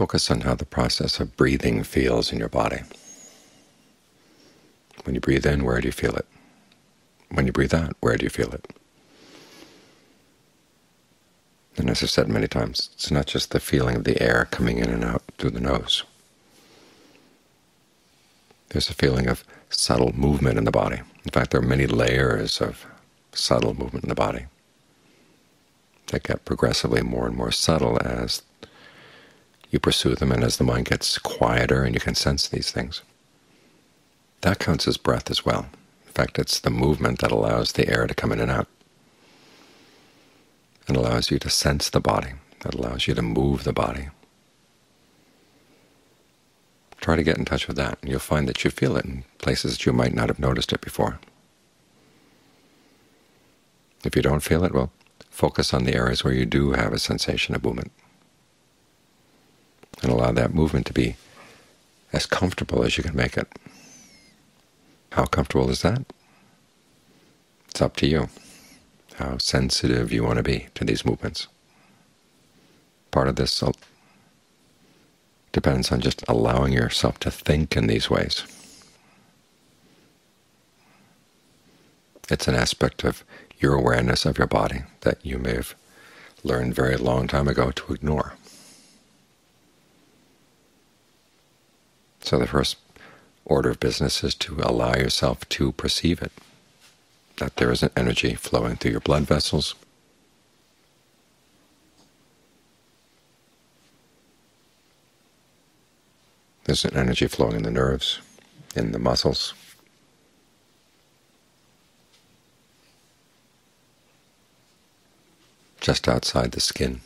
Focus on how the process of breathing feels in your body. When you breathe in, where do you feel it? When you breathe out, where do you feel it? And as I've said many times, it's not just the feeling of the air coming in and out through the nose. There's a feeling of subtle movement in the body. In fact, there are many layers of subtle movement in the body that get progressively more and more subtle as you pursue them and as the mind gets quieter and you can sense these things. That counts as breath as well. In fact, it's the movement that allows the air to come in and out. It allows you to sense the body. It allows you to move the body. Try to get in touch with that, and you'll find that you feel it in places that you might not have noticed it before. If you don't feel it, well, focus on the areas where you do have a sensation of movement, and allow that movement to be as comfortable as you can make it. How comfortable is that? It's up to you, how sensitive you want to be to these movements. Part of this depends on just allowing yourself to think in these ways. It's an aspect of your awareness of your body that you may have learned very long time ago to ignore. So the first order of business is to allow yourself to perceive it, that there is an energy flowing through your blood vessels, There's an energy flowing in the nerves, in the muscles. Just outside the skin.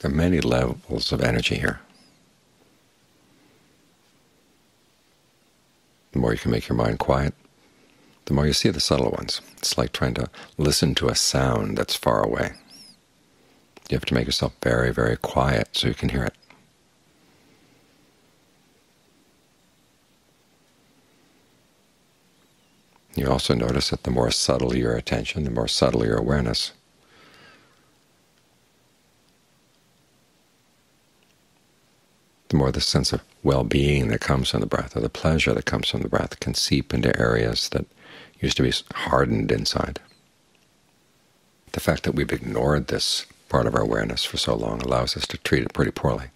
There are many levels of energy here. The more you can make your mind quiet, the more you see the subtle ones. It's like trying to listen to a sound that's far away. You have to make yourself very, very quiet so you can hear it. You also notice that the more subtle your attention, the more subtle your awareness, the more the sense of well-being that comes from the breath, or the pleasure that comes from the breath, can seep into areas that used to be hardened inside. The fact that we've ignored this part of our awareness for so long allows us to treat it pretty poorly.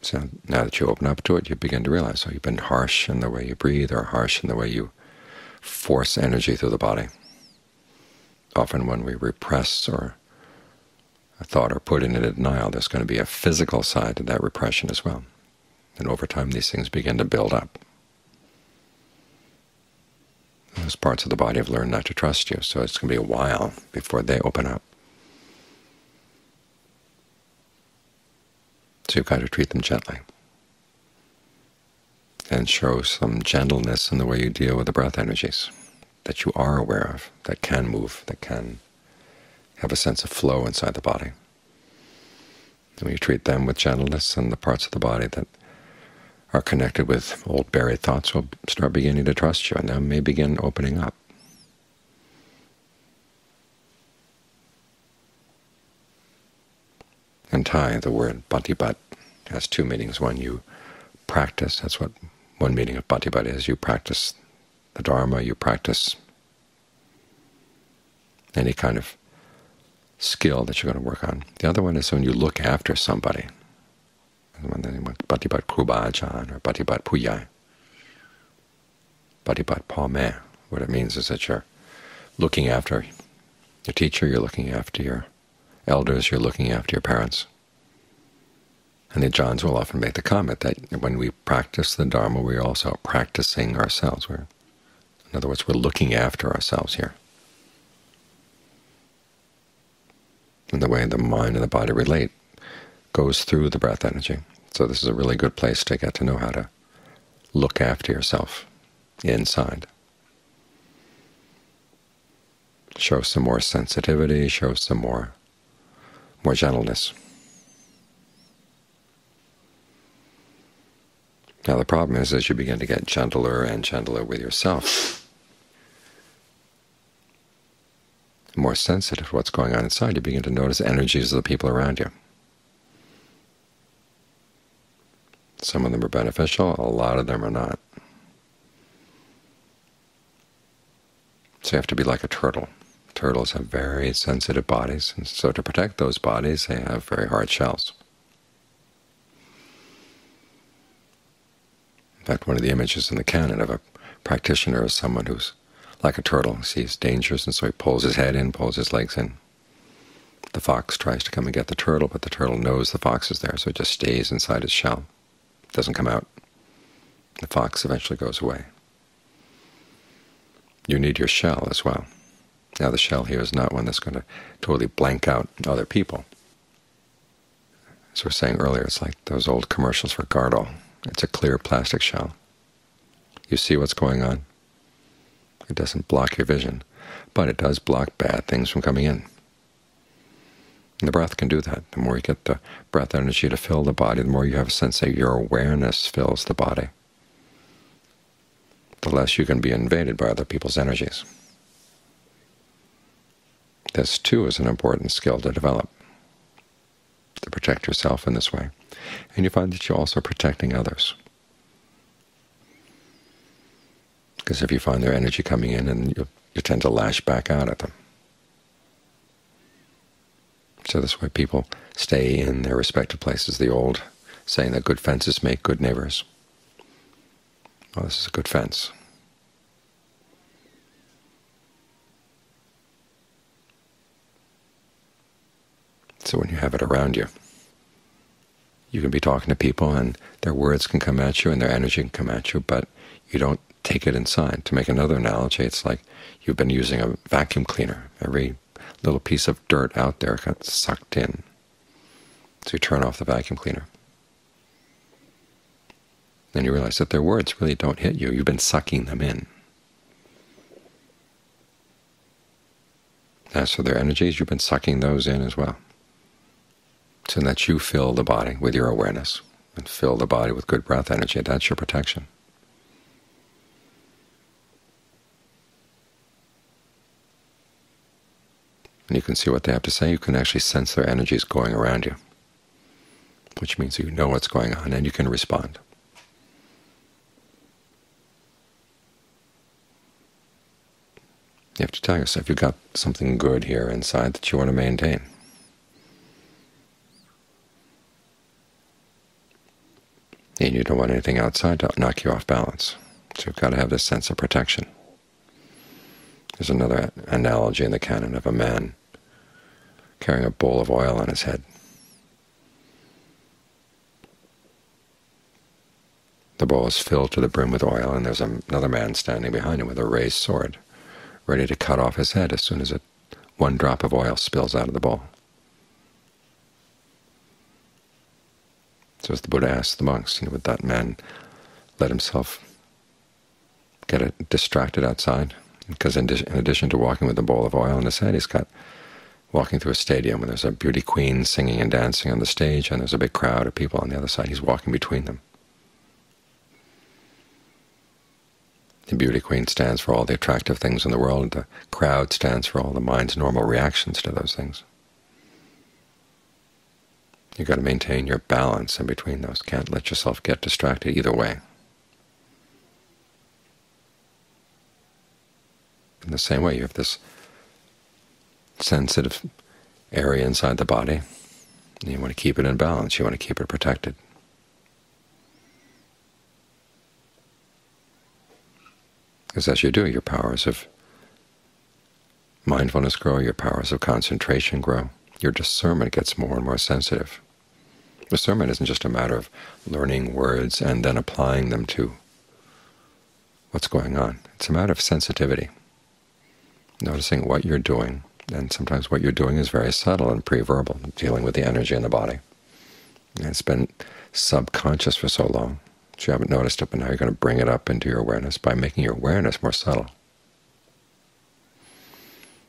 So now that you open up to it, you begin to realize, oh, you've been harsh in the way you breathe or harsh in the way you force energy through the body. Often when we repress or thought or put in a denial, there's going to be a physical side to that repression as well. And over time these things begin to build up. Those parts of the body have learned not to trust you, so it's going to be a while before they open up. So you've got to treat them gently and show some gentleness in the way you deal with the breath energies that you are aware of, that can move, that can have a sense of flow inside the body. And when you treat them with gentleness and the parts of the body that are connected with old buried thoughts will start beginning to trust you, and they may begin opening up. In Thai, the word patipat has two meanings. One, you practice. That's what one meaning of patipat is. You practice the Dharma, you practice any kind of skill that you're going to work on. The other one is when you look after somebody. Patipat Kruba Ajahn or Patipat Puyai. Patipat Pa What it means is that you're looking after your teacher, you're looking after your elders, you're looking after your parents. And the Ajaans will often make the comment that when we practice the Dharma, we're also practicing ourselves. We're, in other words, we're looking after ourselves here. And the way the mind and the body relate goes through the breath energy. So this is a really good place to get to know how to look after yourself inside. Show some more sensitivity, show some more more gentleness. Now the problem is as you begin to get gentler and gentler with yourself, more sensitive to what's going on inside, you begin to notice energies of the people around you. Some of them are beneficial, a lot of them are not. So you have to be like a turtle. Turtles have very sensitive bodies, and so to protect those bodies they have very hard shells. In fact, one of the images in the canon of a practitioner is someone who's like a turtle, sees dangers, and so he pulls his head in, pulls his legs in. The fox tries to come and get the turtle, but the turtle knows the fox is there, so it just stays inside its shell. Doesn't come out. The fox eventually goes away. You need your shell as well. Now the shell here is not one that's going to totally blank out other people. As we were saying earlier, it's like those old commercials for Gardol. It's a clear plastic shell. You see what's going on. It doesn't block your vision, but it does block bad things from coming in. And the breath can do that. The more you get the breath energy to fill the body, the more you have a sense that your awareness fills the body, the less you can be invaded by other people's energies. This, too, is an important skill to develop, to protect yourself in this way. And you find that you're also protecting others. Because if you find their energy coming in, and you, you tend to lash back out at them. So this why people stay in their respective places. The old saying that good fences make good neighbors. Well, this is a good fence. So when you have it around you, you can be talking to people and their words can come at you and their energy can come at you, but you don't take it inside. To make another analogy, it's like you've been using a vacuum cleaner. Every little piece of dirt out there got sucked in. So you turn off the vacuum cleaner. Then you realize that their words really don't hit you. You've been sucking them in. As for their energies, you've been sucking those in as well. So that you fill the body with your awareness and fill the body with good breath energy. That's your protection. and you can see what they have to say. You can actually sense their energies going around you, which means you know what's going on and you can respond. You have to tell yourself you've got something good here inside that you want to maintain. And you don't want anything outside to knock you off balance. So you've got to have this sense of protection. There's another analogy in the canon of a man carrying a bowl of oil on his head. The bowl is filled to the brim with oil, and there's another man standing behind him with a raised sword, ready to cut off his head as soon as it, one drop of oil spills out of the bowl. So as the Buddha asked the monks, you know, would that man let himself get distracted outside? Because in, addition to walking with a bowl of oil in his head, he's got walking through a stadium and there's a beauty queen singing and dancing on the stage, and there's a big crowd of people on the other side. He's walking between them. The beauty queen stands for all the attractive things in the world. The crowd stands for all the mind's normal reactions to those things. You've got to maintain your balance in between those. Can't let yourself get distracted either way. In the same way, you have this sensitive area inside the body. You want to keep it in balance. You want to keep it protected. Because as you do, your powers of mindfulness grow, your powers of concentration grow, your discernment gets more and more sensitive. Discernment isn't just a matter of learning words and then applying them to what's going on. It's a matter of sensitivity, noticing what you're doing, and sometimes what you're doing is very subtle and pre-verbal, dealing with the energy in the body. And it's been subconscious for so long that you haven't noticed it, but now you're going to bring it up into your awareness by making your awareness more subtle.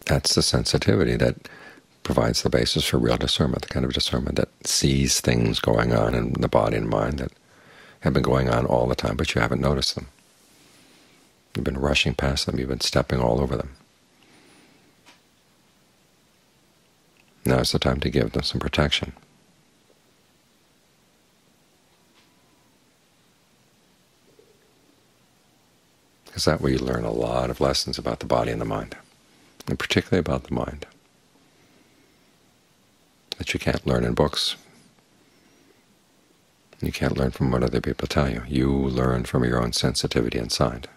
That's the sensitivity that provides the basis for real discernment, the kind of discernment that sees things going on in the body and mind that have been going on all the time, but you haven't noticed them. You've been rushing past them. You've been stepping all over them. Now is the time to give them some protection. Because that way you learn a lot of lessons about the body and the mind, and particularly about the mind, that you can't learn in books. You can't learn from what other people tell you. You learn from your own sensitivity inside.